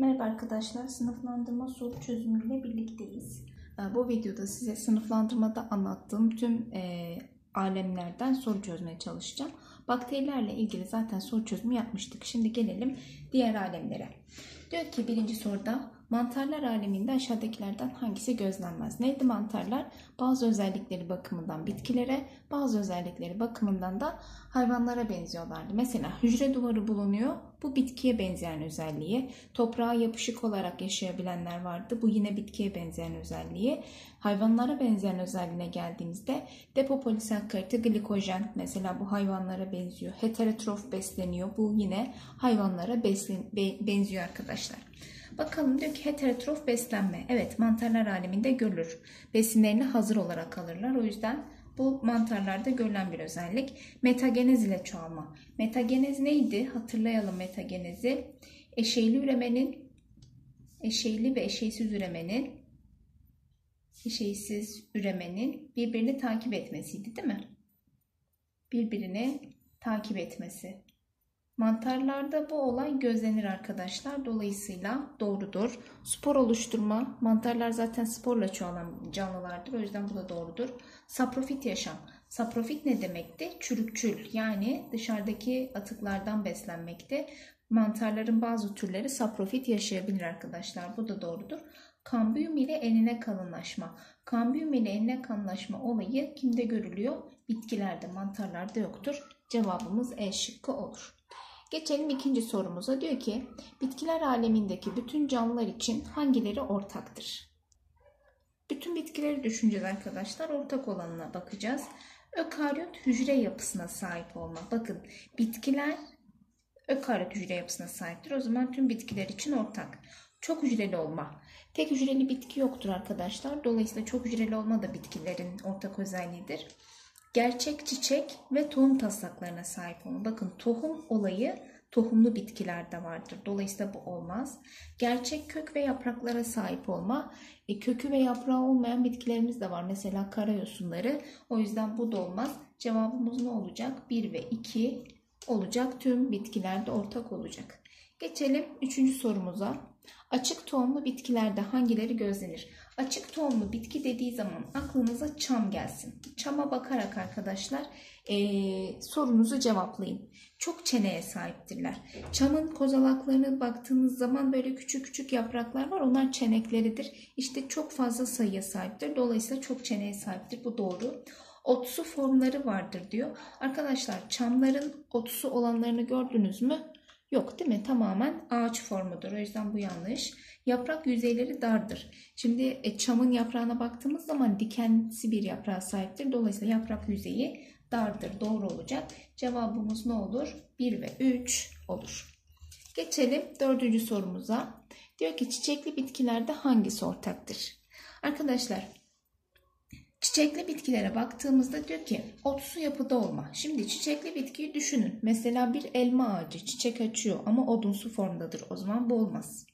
Merhaba arkadaşlar, sınıflandırma soru çözümüyle birlikteyiz. Ee, Bu videoda size sınıflandırmada anlattığım tüm e, alemlerden soru çözmeye çalışacağım. Bakterilerle ilgili zaten soru çözümü yapmıştık. Şimdi gelelim diğer alemlere. Diyor ki birinci soruda mantarlar aleminde aşağıdakilerden hangisi gözlenmez? Neydi mantarlar? Bazı özellikleri bakımından bitkilere, bazı özellikleri bakımından da hayvanlara benziyorlardı. Mesela hücre duvarı bulunuyor. Bu bitkiye benzeyen özelliği. Toprağa yapışık olarak yaşayabilenler vardı. Bu yine bitkiye benzeyen özelliği. Hayvanlara benzeyen özelliğine geldiğimizde depopolisakkariti glikojen mesela bu hayvanlara benziyor. Heterotrof besleniyor. Bu yine hayvanlara beslen, be, benziyor arkadaşlar. Bakalım diyor ki heterotrof beslenme. Evet mantarlar aleminde görülür. Besinlerini hazır olarak alırlar. O yüzden bu mantarlarda görülen bir özellik. Metagenez ile çoğalma. Metagenez neydi? Hatırlayalım metagenezi. Eşeyli üremenin eşeyli ve eşeysiz üremenin eşeysiz üremenin birbirini takip etmesiydi değil mi? Birbirini takip etmesi. Mantarlarda bu olay gözlenir arkadaşlar. Dolayısıyla doğrudur. Spor oluşturma. Mantarlar zaten sporla çoğalan canlılardır. O yüzden bu da doğrudur. Saprofit yaşam. Saprofit ne demekti? Çürükçül yani dışarıdaki atıklardan beslenmekte. Mantarların bazı türleri saprofit yaşayabilir arkadaşlar. Bu da doğrudur. Kambiyum ile enine kalınlaşma. Kambiyum ile enine kalınlaşma olayı kimde görülüyor? Bitkilerde, mantarlarda yoktur. Cevabımız E şıkkı olur. Geçelim ikinci sorumuza. Diyor ki bitkiler alemindeki bütün canlılar için hangileri ortaktır? Bütün bitkileri düşüneceğiz arkadaşlar. Ortak olanına bakacağız. Ökaryot hücre yapısına sahip olma. Bakın bitkiler ökaryot hücre yapısına sahiptir. O zaman tüm bitkiler için ortak. Çok hücreli olma. Tek hücreli bitki yoktur arkadaşlar. Dolayısıyla çok hücreli olma da bitkilerin ortak özelliğidir. Gerçek çiçek ve tohum taslaklarına sahip olma. Bakın tohum olayı tohumlu bitkilerde vardır. Dolayısıyla bu olmaz. Gerçek kök ve yapraklara sahip olma. E, kökü ve yaprağı olmayan bitkilerimiz de var. Mesela karayosunları. O yüzden bu da olmaz. Cevabımız ne olacak? 1 ve 2 olacak. Tüm bitkilerde ortak olacak. Geçelim üçüncü sorumuza. Açık tohumlu bitkilerde hangileri gözlenir? Açık tohumlu bitki dediği zaman aklınıza çam gelsin. Çama bakarak arkadaşlar e, sorunuzu cevaplayın. Çok çeneye sahiptirler. Çamın kozalaklarına baktığınız zaman böyle küçük küçük yapraklar var. Onlar çenekleridir. İşte çok fazla sayıya sahiptir. Dolayısıyla çok çeneye sahiptir. Bu doğru. Otsu formları vardır diyor. Arkadaşlar çamların otsu olanlarını gördünüz mü? Yok değil mi? Tamamen ağaç formudur. O yüzden bu yanlış. Yaprak yüzeyleri dardır. Şimdi e, çamın yaprağına baktığımız zaman dikensi bir yaprağa sahiptir. Dolayısıyla yaprak yüzeyi dardır. Doğru olacak. Cevabımız ne olur? 1 ve 3 olur. Geçelim dördüncü sorumuza. Diyor ki çiçekli bitkilerde hangisi ortaktır? Arkadaşlar Çiçekli bitkilere baktığımızda diyor ki otsu yapıda olma. Şimdi çiçekli bitkiyi düşünün. Mesela bir elma ağacı çiçek açıyor ama odunsu formdadır. O zaman bu olmaz.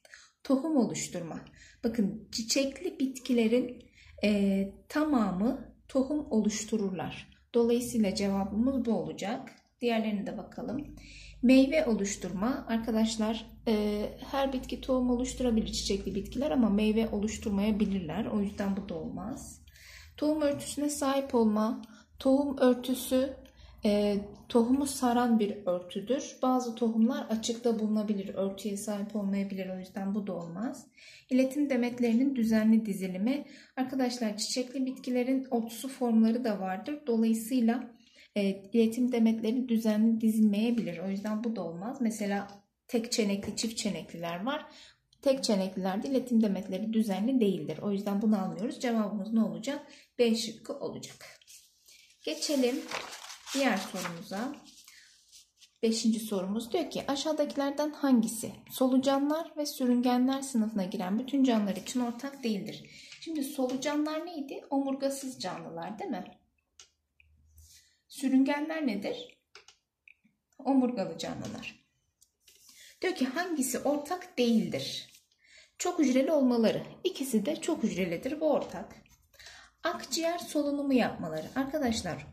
Tohum oluşturma. Bakın çiçekli bitkilerin e, tamamı tohum oluştururlar. Dolayısıyla cevabımız bu olacak. Diğerlerine de bakalım. Meyve oluşturma. Arkadaşlar e, her bitki tohum oluşturabilir çiçekli bitkiler ama meyve oluşturmayabilirler. O yüzden bu da olmaz. Tohum örtüsüne sahip olma. Tohum örtüsü e, tohumu saran bir örtüdür. Bazı tohumlar açıkta bulunabilir. Örtüye sahip olmayabilir. O yüzden bu da olmaz. İletim demetlerinin düzenli dizilimi. Arkadaşlar çiçekli bitkilerin otsu formları da vardır. Dolayısıyla e, iletim demetleri düzenli dizilmeyebilir. O yüzden bu da olmaz. Mesela tek çenekli, çift çenekliler var. Tek çeneklilerde iletim demetleri düzenli değildir. O yüzden bunu almıyoruz. Cevabımız ne olacak? B şıkkı olacak. Geçelim diğer sorumuza. Beşinci sorumuz diyor ki aşağıdakilerden hangisi solucanlar ve sürüngenler sınıfına giren bütün canlılar için ortak değildir? Şimdi solucanlar neydi? Omurgasız canlılar değil mi? Sürüngenler nedir? Omurgalı canlılar. Diyor ki hangisi ortak değildir? Çok hücreli olmaları. İkisi de çok hücrelidir. Bu ortak. Akciğer solunumu yapmaları. Arkadaşlar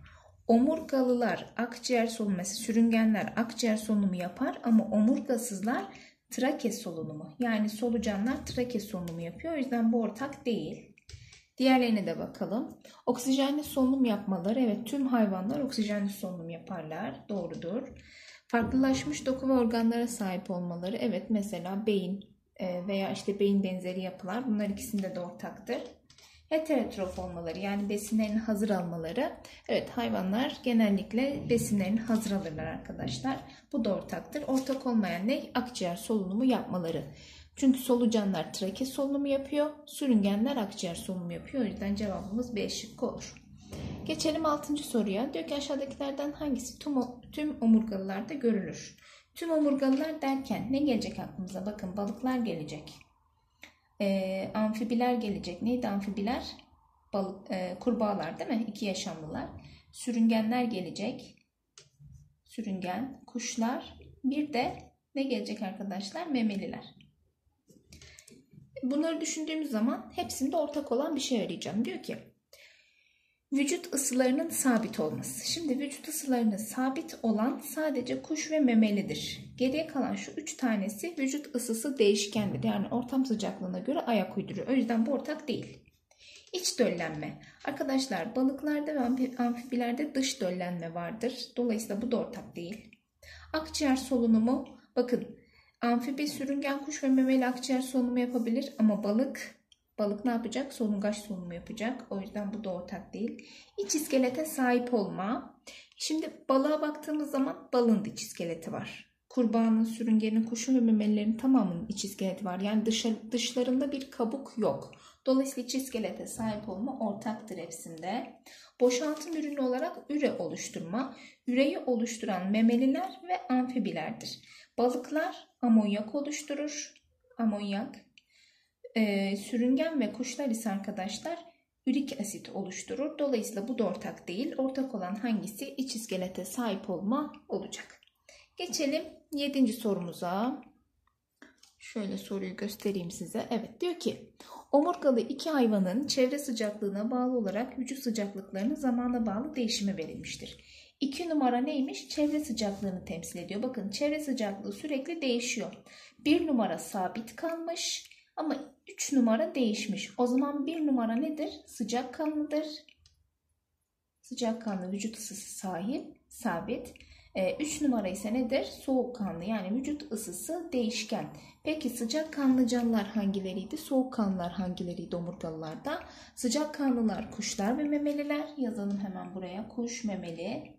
omurgalılar akciğer solunumu mesela sürüngenler akciğer solunumu yapar ama omurgasızlar trake solunumu. Yani solucanlar trake solunumu yapıyor. O yüzden bu ortak değil. Diğerlerine de bakalım. Oksijenli solunum yapmaları. Evet tüm hayvanlar oksijenli solunum yaparlar. Doğrudur. Farklılaşmış doku ve organlara sahip olmaları. Evet mesela beyin veya işte beyin benzeri yapılar. Bunlar ikisinde de ortaktır. Heterotrof olmaları yani besinlerini hazır almaları. Evet hayvanlar genellikle besinlerini hazır alırlar arkadaşlar. Bu da ortaktır. Ortak olmayan ne? Akciğer solunumu yapmaları. Çünkü solucanlar trake solunumu yapıyor. Sürüngenler akciğer solunumu yapıyor. O yüzden cevabımız B şıkkı olur. Geçelim 6. soruya. Diyor ki aşağıdakilerden hangisi tüm, tüm omurgalılarda görülür? Tüm omurgalılar derken ne gelecek aklımıza? Bakın balıklar gelecek. E, amfibiler gelecek. Neydi amfibiler? Balık, e, kurbağalar değil mi? İki yaşamlılar. Sürüngenler gelecek. Sürüngen, kuşlar. Bir de ne gelecek arkadaşlar? Memeliler. Bunları düşündüğümüz zaman hepsinde ortak olan bir şey arayacağım. Diyor ki vücut ısılarının sabit olması. Şimdi vücut ısılarının sabit olan sadece kuş ve memelidir. Geriye kalan şu üç tanesi vücut ısısı değişkendir. Yani ortam sıcaklığına göre ayak uyduruyor. O yüzden bu ortak değil. İç döllenme. Arkadaşlar balıklarda ve amfibilerde dış döllenme vardır. Dolayısıyla bu da ortak değil. Akciğer solunumu. Bakın amfibi, sürüngen, kuş ve memeli akciğer solunumu yapabilir ama balık Balık ne yapacak? Solungaç solunumu yapacak. O yüzden bu da ortak değil. İç iskelete sahip olma. Şimdi balığa baktığımız zaman balığın iç iskeleti var. Kurbağanın, sürüngenin, kuşun ve memelilerin tamamının iç iskeleti var. Yani dışarı, dışlarında bir kabuk yok. Dolayısıyla iç iskelete sahip olma ortaktır hepsinde. Boşaltım ürünü olarak üre oluşturma. Üreyi oluşturan memeliler ve amfibilerdir. Balıklar amonyak oluşturur. Amonyak e, sürüngen ve kuşlar ise arkadaşlar ürik asit oluşturur. Dolayısıyla bu da ortak değil. Ortak olan hangisi? İç iskelete sahip olma olacak. Geçelim 7. sorumuza. Şöyle soruyu göstereyim size. Evet diyor ki omurgalı iki hayvanın çevre sıcaklığına bağlı olarak vücut sıcaklıklarının zamana bağlı değişimi verilmiştir. 2 numara neymiş? Çevre sıcaklığını temsil ediyor. Bakın çevre sıcaklığı sürekli değişiyor. 1 numara sabit kalmış. Ama 3 numara değişmiş. O zaman 1 numara nedir? Sıcak kanlıdır. Sıcak kanlı vücut ısısı sahip, sabit. 3 e, numara ise nedir? Soğuk kanlı yani vücut ısısı değişken. Peki sıcak kanlı canlılar hangileriydi? Soğuk kanlılar hangileriydi omurgalılarda? Sıcak kanlılar kuşlar ve memeliler. Yazalım hemen buraya. Kuş, memeli.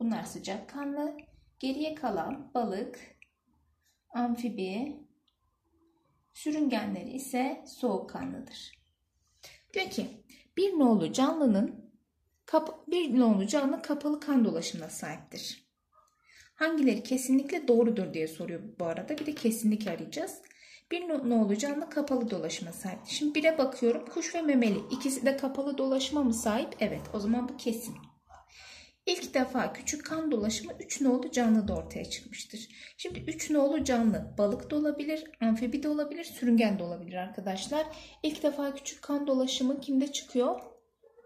Bunlar sıcak kanlı. Geriye kalan balık, amfibi, Sürüngenleri ise soğukkanlıdır. Diyor ki bir nolu canlının bir nolu canlı kapalı kan dolaşımına sahiptir. Hangileri kesinlikle doğrudur diye soruyor bu arada. Bir de kesinlik arayacağız. Bir nolu canlı kapalı dolaşıma sahiptir. Şimdi bire bakıyorum. Kuş ve memeli. İkisi de kapalı dolaşıma mı sahip? Evet. O zaman bu kesin. İlk defa küçük kan dolaşımı 3 nolu canlı da ortaya çıkmıştır. Şimdi 3 nolu canlı balık da olabilir, amfibi de olabilir, sürüngen de olabilir arkadaşlar. İlk defa küçük kan dolaşımı kimde çıkıyor?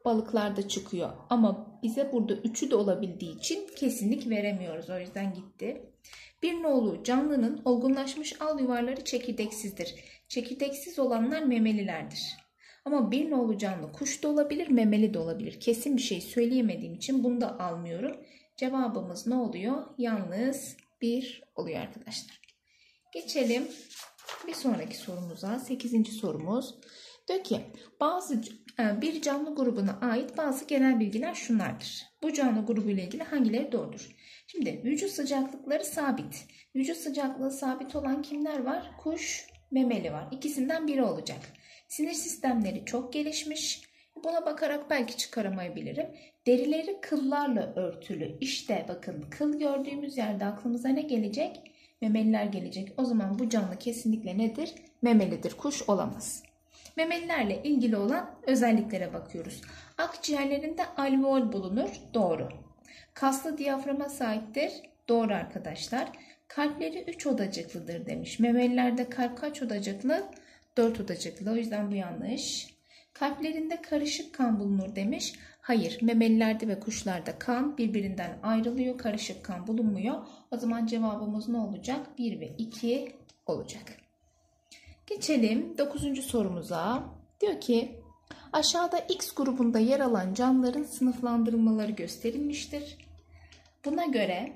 Balıklarda çıkıyor. Ama bize burada 3'ü de olabildiği için kesinlik veremiyoruz. O yüzden gitti. Bir nolu canlının olgunlaşmış al yuvarları çekirdeksizdir. Çekirdeksiz olanlar memelilerdir. Ama bir nolu canlı kuş da olabilir, memeli de olabilir. Kesin bir şey söyleyemediğim için bunu da almıyorum. Cevabımız ne oluyor? Yalnız bir oluyor arkadaşlar. Geçelim bir sonraki sorumuza. Sekizinci sorumuz. Diyor ki bazı e, bir canlı grubuna ait bazı genel bilgiler şunlardır. Bu canlı grubu ile ilgili hangileri doğrudur? Şimdi vücut sıcaklıkları sabit. Vücut sıcaklığı sabit olan kimler var? Kuş, memeli var. İkisinden biri olacak. Sinir sistemleri çok gelişmiş. Buna bakarak belki çıkaramayabilirim. Derileri kıllarla örtülü. İşte bakın kıl gördüğümüz yerde aklımıza ne gelecek? Memeliler gelecek. O zaman bu canlı kesinlikle nedir? Memelidir. Kuş olamaz. Memelilerle ilgili olan özelliklere bakıyoruz. Akciğerlerinde alveol bulunur. Doğru. Kaslı diyaframa sahiptir. Doğru arkadaşlar. Kalpleri 3 odacıklıdır demiş. Memelilerde kalp kaç odacıklı? 4 odacıklı. O yüzden bu yanlış. Kalplerinde karışık kan bulunur demiş. Hayır, memelilerde ve kuşlarda kan birbirinden ayrılıyor. Karışık kan bulunmuyor. O zaman cevabımız ne olacak? 1 ve 2 olacak. Geçelim 9. sorumuza. Diyor ki aşağıda X grubunda yer alan canlıların sınıflandırılmaları gösterilmiştir. Buna göre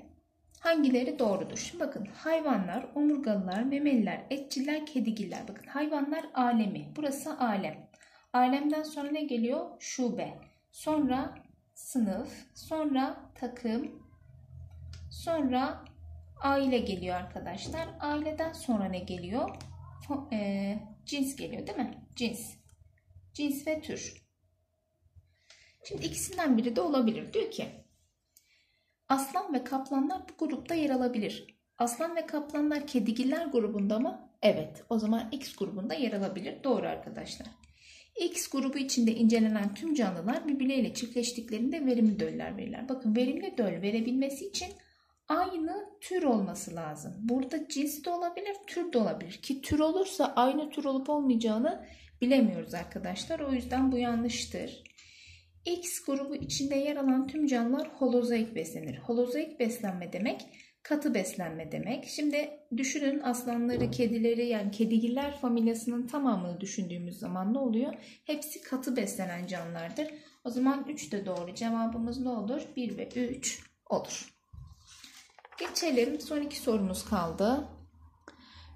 hangileri doğrudur? Şimdi bakın hayvanlar, omurgalılar, memeliler, etçiler, kedigiller. Bakın hayvanlar alemi. Burası alem. Alemden sonra ne geliyor? Şube. Sonra sınıf, sonra takım, sonra aile geliyor arkadaşlar. Aileden sonra ne geliyor? E, cins geliyor değil mi? Cins. Cins ve tür. Şimdi ikisinden biri de olabilir. Diyor ki aslan ve kaplanlar bu grupta yer alabilir. Aslan ve kaplanlar kedigiller grubunda mı? Evet. O zaman X grubunda yer alabilir. Doğru arkadaşlar. X grubu içinde incelenen tüm canlılar birbirleriyle çiftleştiklerinde verimli döller verirler. Bakın verimli döl verebilmesi için aynı tür olması lazım. Burada cins de olabilir, tür de olabilir. Ki tür olursa aynı tür olup olmayacağını bilemiyoruz arkadaşlar. O yüzden bu yanlıştır. X grubu içinde yer alan tüm canlılar holozoik beslenir. Holozoik beslenme demek katı beslenme demek. Şimdi düşünün aslanları, kedileri yani kedigiller familyasının tamamını düşündüğümüz zaman ne oluyor? Hepsi katı beslenen canlılardır. O zaman 3 de doğru. Cevabımız ne olur? 1 ve 3 olur. Geçelim. Son iki sorumuz kaldı.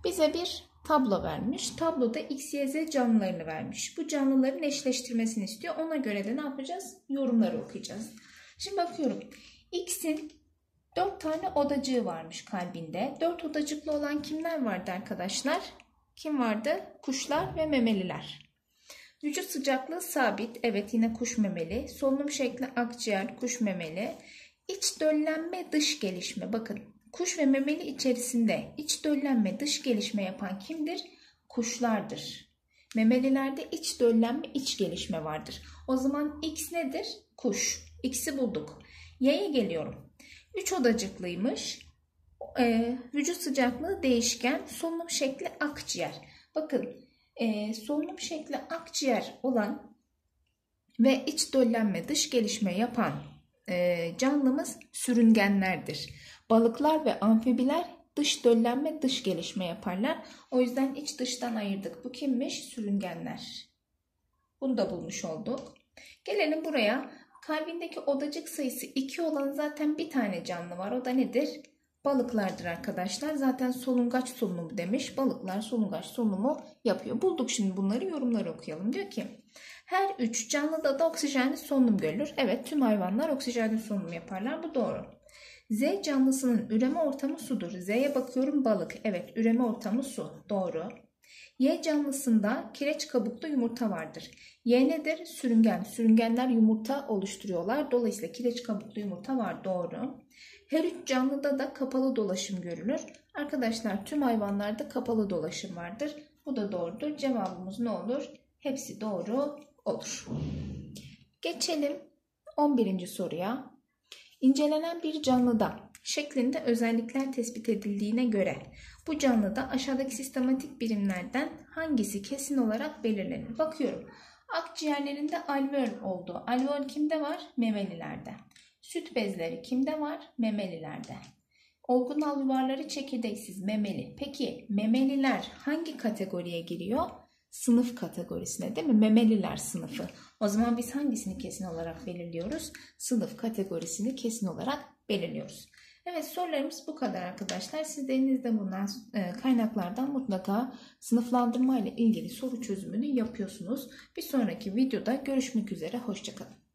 Bize bir tablo vermiş. Tabloda X, Y, Z canlılarını vermiş. Bu canlıların eşleştirmesini istiyor. Ona göre de ne yapacağız? Yorumları okuyacağız. Şimdi bakıyorum. X'in 4 tane odacığı varmış kalbinde. 4 odacıklı olan kimler vardı arkadaşlar? Kim vardı? Kuşlar ve memeliler. Vücut sıcaklığı sabit. Evet yine kuş memeli. Solunum şekli akciğer, kuş memeli. İç döllenme, dış gelişme. Bakın kuş ve memeli içerisinde iç döllenme, dış gelişme yapan kimdir? Kuşlardır. Memelilerde iç döllenme, iç gelişme vardır. O zaman X nedir? Kuş. X'i bulduk. Y'ye geliyorum. 3 odacıklıymış. E, vücut sıcaklığı değişken. Solunum şekli akciğer. Bakın e, solunum şekli akciğer olan ve iç döllenme, dış gelişme yapan e, canlımız sürüngenlerdir. Balıklar ve amfibiler dış döllenme, dış gelişme yaparlar. O yüzden iç dıştan ayırdık. Bu kimmiş? Sürüngenler. Bunu da bulmuş olduk. Gelelim buraya. Kalbindeki odacık sayısı 2 olan zaten bir tane canlı var. O da nedir? Balıklardır arkadaşlar. Zaten solungaç solunumu demiş. Balıklar solungaç solunumu yapıyor. Bulduk şimdi bunları yorumları okuyalım. Diyor ki her üç canlıda da oksijenli solunum görülür. Evet tüm hayvanlar oksijenli solunum yaparlar. Bu doğru. Z canlısının üreme ortamı sudur. Z'ye bakıyorum balık. Evet üreme ortamı su. Doğru. Y canlısında kireç kabuklu yumurta vardır. Y nedir? Sürüngen. Sürüngenler yumurta oluşturuyorlar. Dolayısıyla kireç kabuklu yumurta var. Doğru. Her üç canlıda da kapalı dolaşım görülür. Arkadaşlar tüm hayvanlarda kapalı dolaşım vardır. Bu da doğrudur. Cevabımız ne olur? Hepsi doğru olur. Geçelim 11. soruya. İncelenen bir canlıda şeklinde özellikler tespit edildiğine göre bu canlıda aşağıdaki sistematik birimlerden hangisi kesin olarak belirlenir? Bakıyorum. Akciğerlerinde alveol oldu. Alveol kimde var? Memelilerde. Süt bezleri kimde var? Memelilerde. Olgunal yuvarları çekirdeksiz memeli. Peki memeliler hangi kategoriye giriyor? Sınıf kategorisine değil mi? Memeliler sınıfı. O zaman biz hangisini kesin olarak belirliyoruz? Sınıf kategorisini kesin olarak belirliyoruz. Evet sorularımız bu kadar arkadaşlar. Siz elinizde bulunan e, kaynaklardan mutlaka sınıflandırma ile ilgili soru çözümünü yapıyorsunuz. Bir sonraki videoda görüşmek üzere. Hoşçakalın.